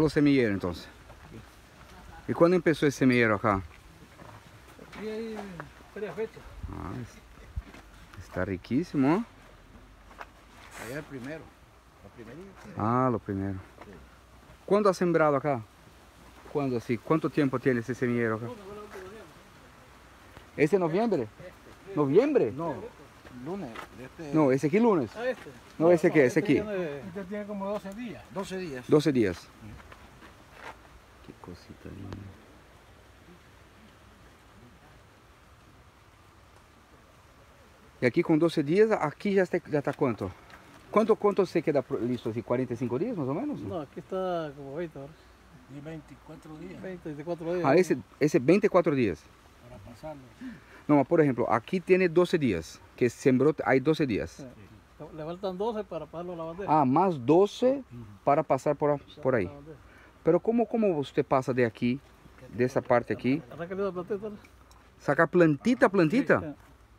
Aqui é o semilleiro, então. E quando começou esse semilleiro acá? Aquí hay varias fechas. Ah, está riquíssimo, ó. Allá el primero. La primerita. Ah, lo primeiro. Quando ha sembrado acá? Quando assim? Quanto tempo tem esse semilleiro acá? Esse é novembro? Novembro? No, lunes. de Este, Não, esse aqui lunes. Ah, este. Não, esse aqui, esse aqui. Tiene, este tiene como 12 días. 12 días. 12 dias. Que cosita linda. E aqui com 12 dias, aqui já está, já está quanto? Quanto, quanto você queda listo? Assim, 45 dias, mais ou menos? No, aquí está como 20 horas. Y 24 días 20, 24 días. Ah, esse, esse é 24 dias. para pasarlo. Não, mas por exemplo, aqui tem 12 dias. Que sembrou, aí 12 dias. Sí. Le faltan 12 para pasarlo a la bandeja. Ah, mais 12 para passar por, por aí. Pero como, como você passa de aqui, dessa parte aqui, la plantita. plantita a plantita? Sí.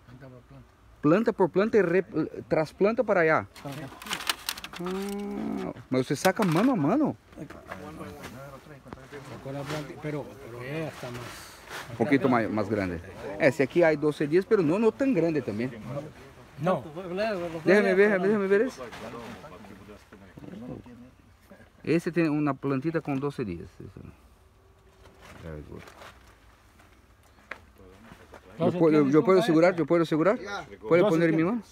Planta por planta. planta por planta e re, trasplanta para allá. Ah, mas você saca mano a mano? Planta, pero, pero más. Um pouquinho mais, mais grande. É, esse aqui há 12 dias, pero não, não tão grande também. No, Déjame ver, déjame ver esse. Esse tem uma plantita com 12 dias. Very good. Eu, po- eu, eu posso segurar? Eu posso segurar? Pode pôr em minha mão?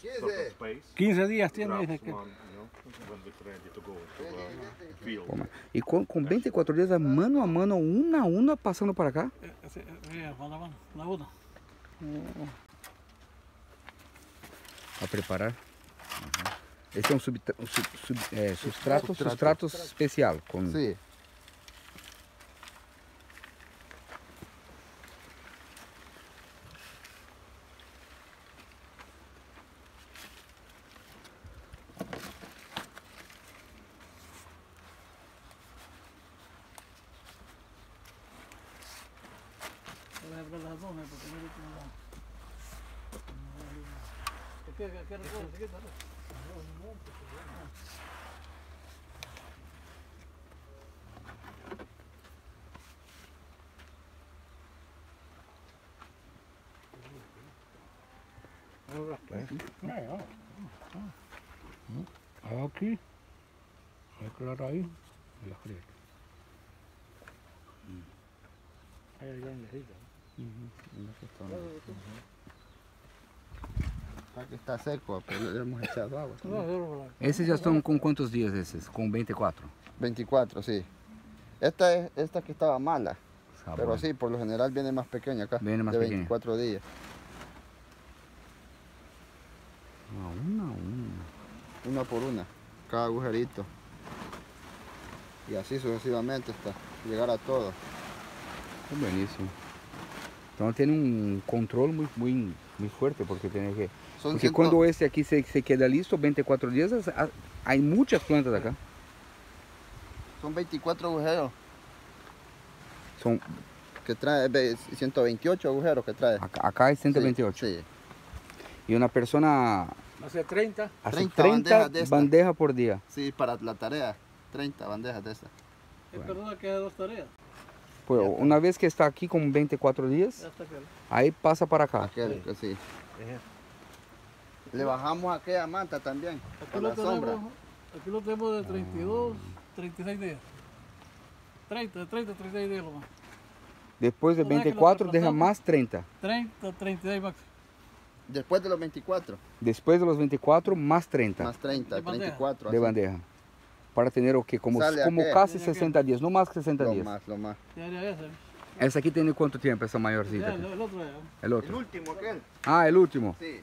15 días tiene. Dice que, Pô, mas- E com, com 24 dias, é mano a mano, uma a uma, passando para cá? Sí, sí, con la mano, la una. a preparar. Esse é um, subtra- um sub- sub- é, substrato, substrato especial. Com... Voy a ah, ah. Aquí. Hay claro ahí. Y la friega. Ahí hay gran lejita. Aquí está seco, pero le hemos echado agua. No, Esses já estão com quantos dias esses? Com 24? 24, sí. Esta es esta que estaba mala, pero sí, por lo general viene más pequeña acá. Viene más de pequeña. 24 días. Uma, uma, uma. Una por una, cada agujerito. Y así sucesivamente hasta llegar a todo. É bueníssimo. Então tem um controle muito, muito, muito forte, porque tem que... Son Porque ciento- quando esse aqui se, se queda listo, 24 dias, há, há muitas plantas acá. son 24 agujeros São, que trae, ve- 128 agujeros que trae. acá, acá é 128. Sí, sí. E uma pessoa Hace 30. hace 30 30 bandejas de bandejas por dia. Sí, para la tarea. 30 bandejas de estas. Es perdona que hay dos tareas. Pô, uma vez que está aqui com 24 dias, Ya está aquel. aí passa para cá. Aquel que sí. Le bajamos aquella manta también, Aquí lo, la sombra. tenemos, aquí lo tenemos de 32, 36 días. 30, 30, 36 días lo más. Depois de Não é que nós 24, derra plantamos? mais 30. 30, 36 máximo. Después de los 24, Depois dos 24, mais 30 más 30, De bandeja. 34. de así. bandeja. Para ter o que? Como, Sale como Tiene 60 dias, no mais que 60 Lo dias. más, lo más. Esa. Quanto tempo, essa maiorzinha? Ya, aqui? el, el otro. El El outro. último aquel. Ah, el último. Sí.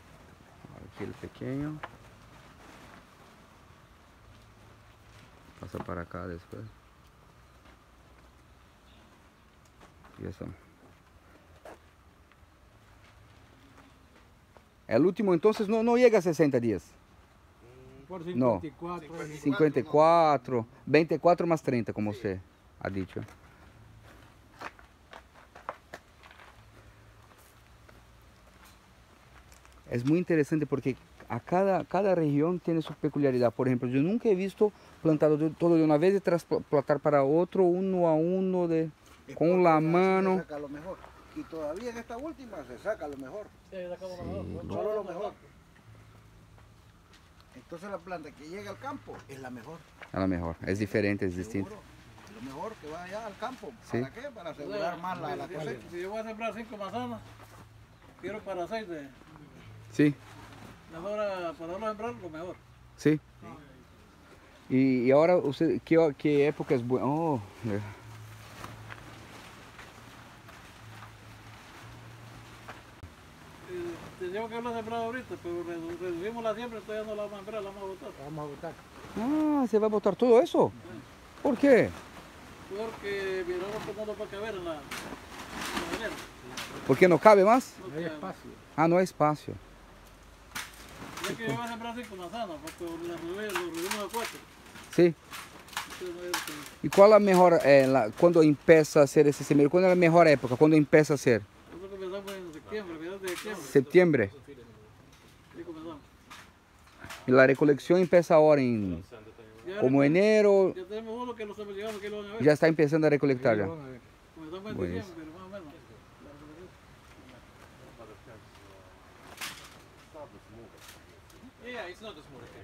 Aquele pequeno. Passa para cá depois. E essa. El último entonces no, no llega a 60 días. Por No. 54. 54, 24 más 30, como usted ha dicho. Es muy interesante porque a cada, cada región tiene su peculiaridad. Por ejemplo, yo nunca he visto plantado de- todo de una vez y trasplantar para otro, uno a uno, de, Es con la así se mano. saca lo mejor. Y todavía en esta última se saca lo mejor. Sí, lo mejor. Solo lo mejor. Entonces la planta que llega al campo es la mejor. A lo mejor, es diferente, es distinto. Lo mejor que va allá al campo. Sí. ¿Para qué? Para asegurar más la, la Si- cosecha. Si yo voy a sembrar cinco manzanas, quiero para aceite. Sí, Mejor a- para no sembrar lo mejor. sí. Y, y ahora, usted, ¿qué, qué época es buena? Oh, eh, Tendríamos que haberlo sembrado ahorita, pero redu- reducimos la siembra, entonces ya no la vamos a sembrar, la vamos a botar. Vamos a votar. ah, ¿se va a botar todo eso? ¿Por qué? Porque mi hermano pues, no lo va a caber en la, en la. ¿Por qué no cabe más? No No hay cabe. espacio. Ah, no hay espacio. Que yo voy a sembrar cinco manzanas, porque la reducimos lo reducimos a cuatro. Sí. Entonces, no es que- ¿Y cuál es la mejor, eh, la, cuando empieza a ser ese semillero? ¿Cuándo es la mejor época? ¿Cuándo empieza a ser? Nosotros comenzamos en septiembre, finales de comenzamos. Y la recolección empieza ahora en Ya como enero. Ya tenemos uno que lo estamos llegando, que lo Yeah, it's not a small.